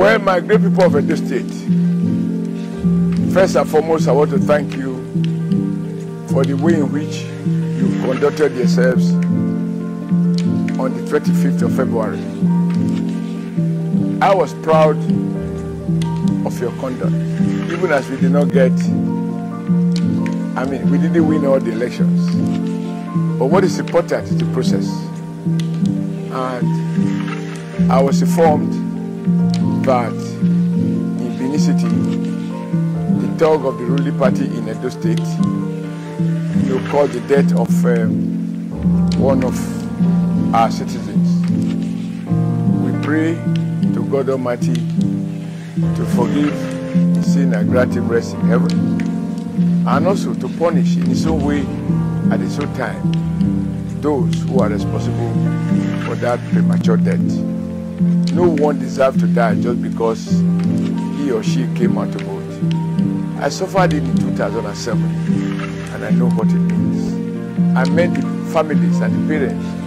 Well, my great people of Edo State, first and foremost, I want to thank you for the way in which you conducted yourselves on the 25th of February. I was proud of your conduct, even as we did not get, I mean, we didn't win all the elections. But what is important is the process. And I was informed that in Benin City, the dog of the ruling party in Edo State, you caused the death of um, one of our citizens. We pray to God Almighty to forgive sin and grant him rest in heaven, and also to punish in his own way at his own time those who are responsible for that premature death. No one deserves to die just because he or she came out to vote. I suffered it in 2007 and I know what it means. I met the families and the parents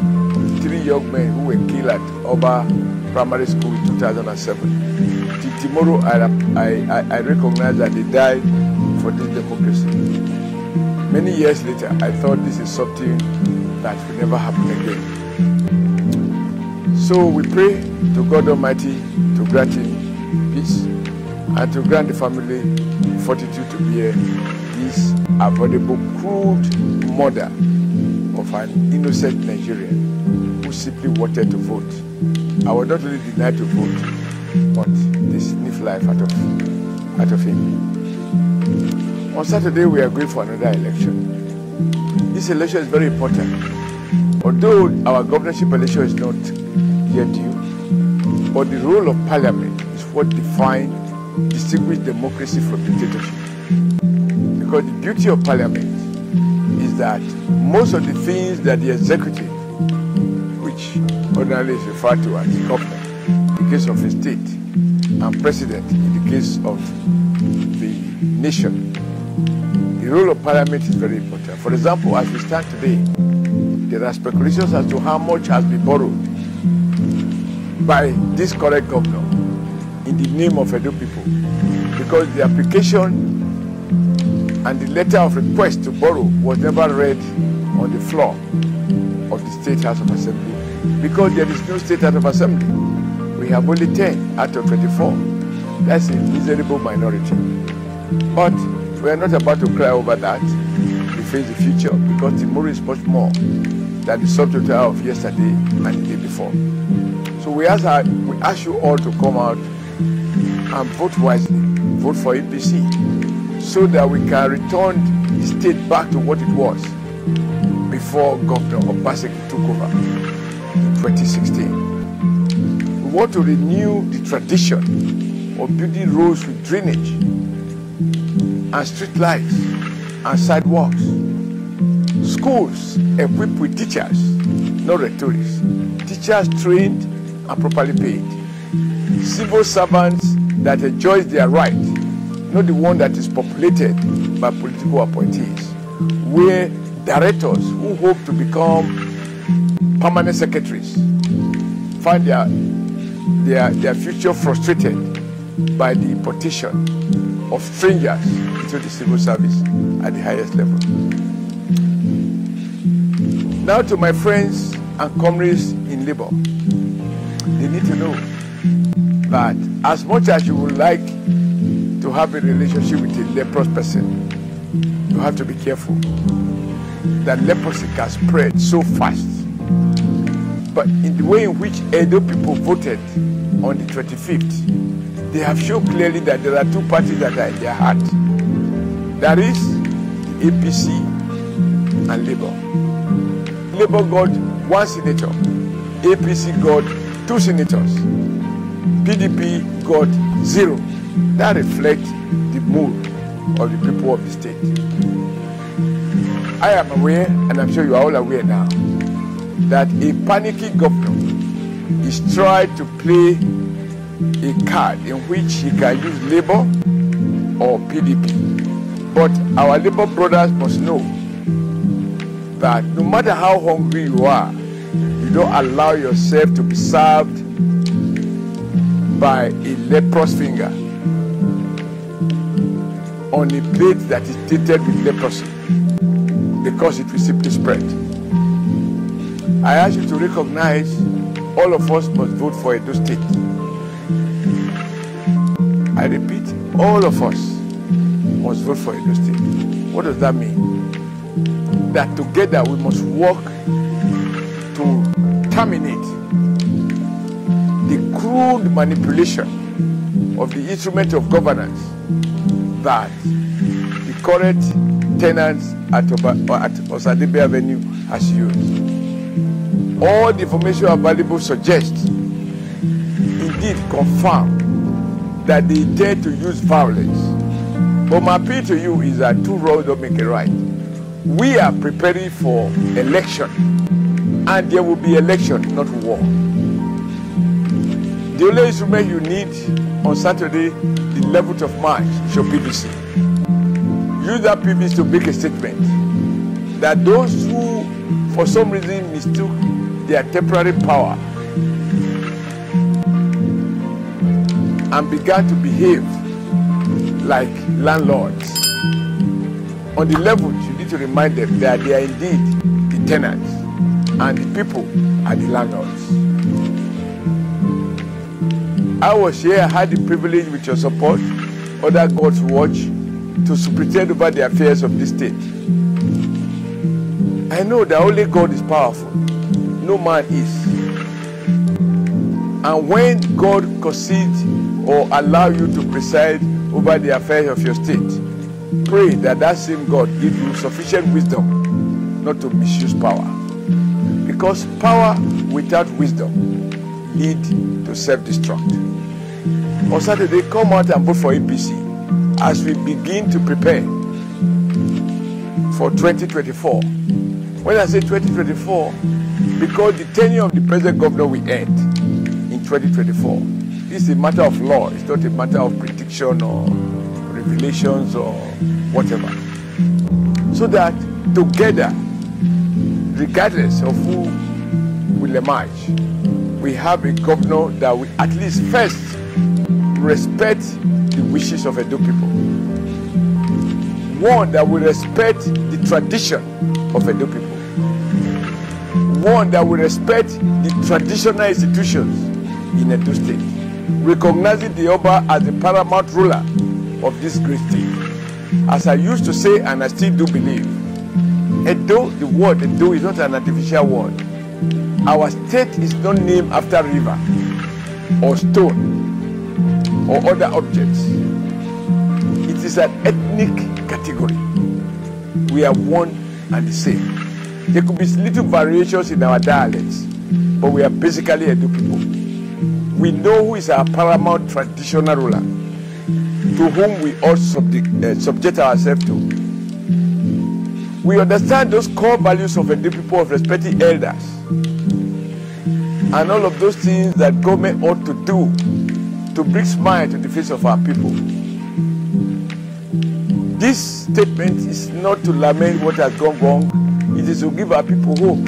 three young men who were killed at Oba Primary School in 2007. Till tomorrow, I, I, I recognize that they died for this democracy. Many years later, I thought this is something that will never happen again. So we pray to God Almighty to grant him peace and to grant the family fortitude to bear this avoidable crude murder of an innocent Nigerian who simply wanted to vote. I was not only denied to vote, but they sniffed life out of, out of him. On Saturday, we are going for another election. This election is very important. Although our governorship election is not due, but the role of parliament is what defines distinguish democracy from dictatorship. Because the beauty of parliament is that most of the things that the executive, which ordinarily is referred to as the government, in the case of a state, and president in the case of the nation, the role of parliament is very important. For example, as we stand today, there are speculations as to how much has been borrowed by this correct governor in the name of Edo people because the application and the letter of request to borrow was never read on the floor of the State House of Assembly because there is no State House of Assembly. We have only 10 out of 24. That's a miserable minority. But we are not about to cry over that. We face the future because tomorrow is much more than the subtotal of yesterday and the day before. So we ask, our, we ask you all to come out and vote wisely, vote for APC, so that we can return the state back to what it was before Governor Obaseki took over in 2016. We want to renew the tradition of building roads with drainage and street lights and sidewalks. Schools equipped with teachers, not rhetorics. Teachers trained and properly paid. Civil servants that enjoy their right, not the one that is populated by political appointees. Where directors who hope to become permanent secretaries find their, their, their future frustrated by the importation of strangers into the civil service at the highest level. Now to my friends and comrades in labor, they need to know that as much as you would like to have a relationship with a leprous person, you have to be careful that leprosy can spread so fast. But in the way in which Edo people voted on the 25th, they have shown clearly that there are two parties that are in their heart. That is the APC and Labour. Labour got one senator, APC got two senators, PDP got zero. That reflects the mood of the people of the state. I am aware, and I'm sure you are all aware now, that a panicky governor is trying to play a card in which he can use Labour or PDP. But our Labour brothers must know that no matter how hungry you are, don't allow yourself to be served by a leprous finger on a plate that is tainted with leprosy because it will simply spread. I ask you to recognize all of us must vote for Edo State. I repeat, all of us must vote for Edo State. What does that mean? That together we must work terminate the crude manipulation of the instrument of governance that the current tenants at, at Osadebay Avenue has used. All the information available suggests, indeed confirm, that they intend to use violence. But my appeal to you is that two wrongs don't make a right. We are preparing for election, and there will be election, not war. The only instrument you need on Saturday, the 11th of March, is your PVC. Use that PVC to make a statement that those who, for some reason, mistook their temporary power and began to behave like landlords. On the level, you need to remind them that they are indeed the tenants and the people are the landlords. I was here, I had the privilege with your support, other God's watch, to superintend over the affairs of this state. I know that only God is powerful, no man is. And when God concedes or allow you to preside over the affairs of your state, pray that that same God give you sufficient wisdom not to misuse power. Because power without wisdom lead to self-destruct. On Saturday, come out and vote for APC as we begin to prepare for 2024. When I say 2024, because the tenure of the present governor will end in 2024. This is a matter of law. It's not a matter of prediction or revelations or whatever. So that together, regardless of who will emerge, we have a governor that will at least first respect the wishes of Edo people. One that will respect the tradition of Edo people. One that will respect the traditional institutions in Edo State, recognizing the Oba as the paramount ruler of this great state. As I used to say, and I still do believe, Edo, the word Edo is not an artificial word. Our state is not named after river or stone or other objects. It is an ethnic category. We are one and the same. There could be little variations in our dialects, but we are basically Edo people. We know who is our paramount traditional ruler, to whom we all subject, uh, subject ourselves to. We understand those core values of Edo people of respecting elders and all of those things that government ought to do to bring smile to the face of our people. This statement is not to lament what has gone wrong, it is to give our people hope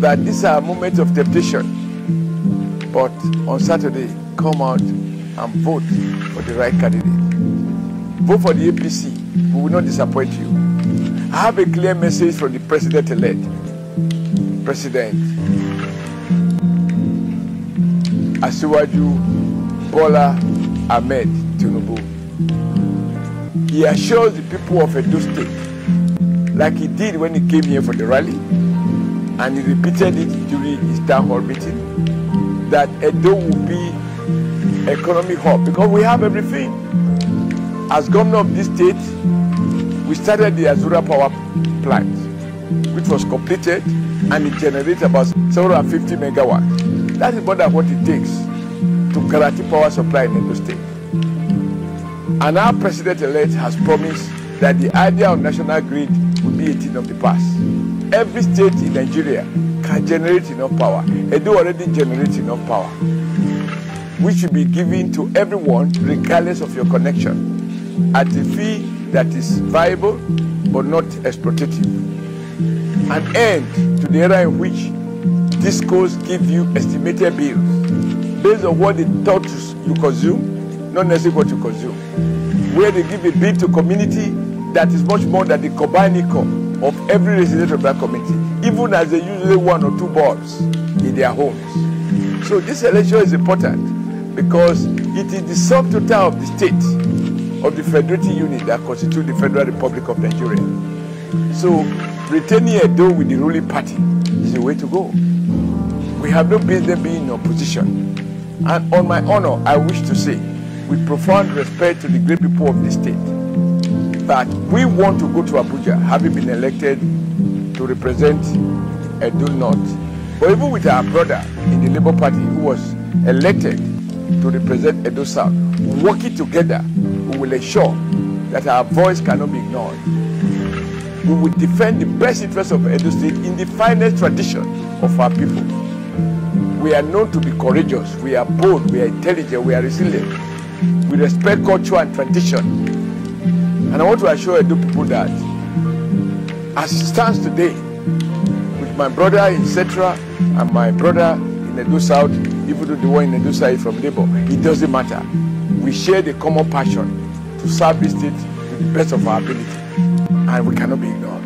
that this is a moment of temptation. But on Saturday, come out and vote for the right candidate. Vote for the APC. We will not disappoint you. I have a clear message from the president elect. President Asiwaju Bola Ahmed Tinubu. He assures the people of Edo State, like he did when he came here for the rally, and he repeated it during his town hall meeting, that Edo will be economy hub because we have everything. As governor of this state, we started the Azura power plant, which was completed and it generates about 750 megawatts. That is more than what it takes to guarantee power supply in Edo State. And our president-elect has promised that the idea of national grid will be a thing of the past. Every state in Nigeria can generate enough power. Edo already generates enough power, which should be given to everyone regardless of your connection at a fee that is viable but not exploitative. An end to the era in which discos give you estimated bills based on what they thought you consume, not necessarily what you consume. Where they give a bid to community that is much more than the combined income of every resident of that community, even as they usually one or two bulbs in their homes. So this election is important because it is the sum total of the state of the federating unit that constitute the Federal Republic of Nigeria. So retaining Edo with the ruling party is the way to go. We have no business being in opposition. And on my honor, I wish to say, with profound respect to the great people of the state, that we want to go to Abuja, having been elected to represent Edo North. But even with our brother in the Labour Party who was elected to represent Edo South, working together, we will ensure that our voice cannot be ignored. We will defend the best interests of Edo State in the finest tradition of our people. We are known to be courageous, we are bold, we are intelligent, we are resilient. We respect culture and tradition. And I want to assure Edo people that as it stands today, with my brother in Setra and my brother in Edo South, even though the one in Edo South is from Labour, it doesn't matter. We share the common passion to this state to the best of our ability. And we cannot be ignored.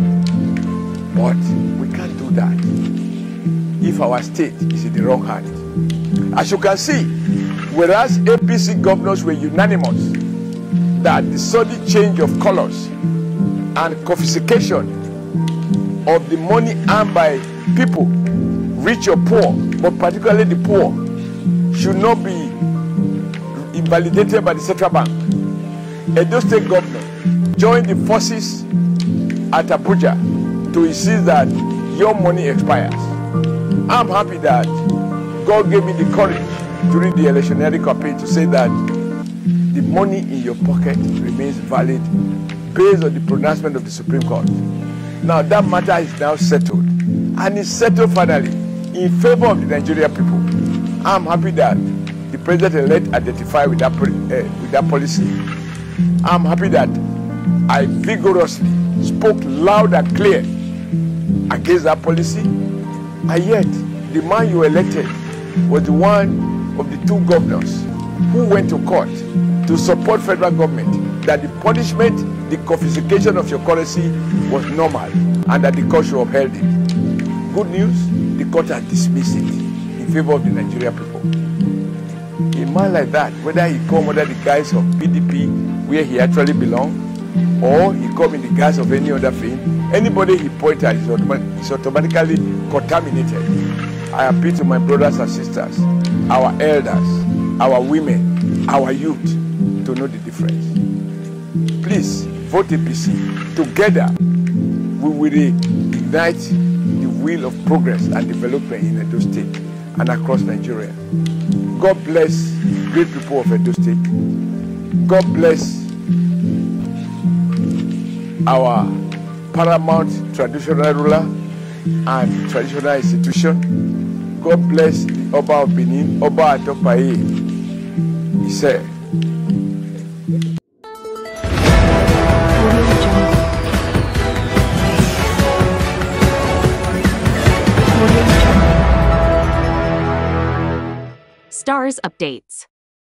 But we can't do that if our state is in the wrong hand. As you can see, whereas APC governors were unanimous that the sudden change of colors and confiscation of the money earned by people, rich or poor, but particularly the poor, should not be invalidated by the central bank. Edo State governor joined the forces at Abuja to insist that your money expires. I'm happy that God gave me the courage during the electionary campaign to say that the money in your pocket remains valid based on the pronouncement of the Supreme Court. Now that matter is now settled and it's settled finally in favor of the Nigerian people. I'm happy that the president-elect identified with that, uh, with that policy. I'm happy that I vigorously spoke loud and clear against that policy and yet, the man you elected was the one of the two governors who went to court to support federal government that the punishment, the confiscation of your currency was normal and that the court should upheld it. Good news, the court has dismissed it in favor of the Nigerian people. A man like that, whether he come under the guise of PDP, where he actually belongs, or he come in the guise of any other thing, anybody he point at is, is automatically contaminated. I appeal to my brothers and sisters, our elders, our women, our youth to know the difference. Please vote APC. Together, we will ignite the wheel of progress and development in Edo State and across Nigeria. God bless great people of Edo State. God bless our paramount traditional ruler and traditional institution. God bless the Oba of Benin, Oba Atopaye. He said, Starz updates.